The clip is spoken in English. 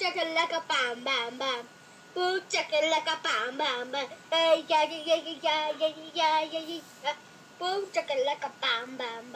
chakalaka bam bam bam. Boom chakalaka bam bam bam. Hey yeah yeah yeah yeah yeah yeah yeah yeah boom Boom chakalaka a bam bam.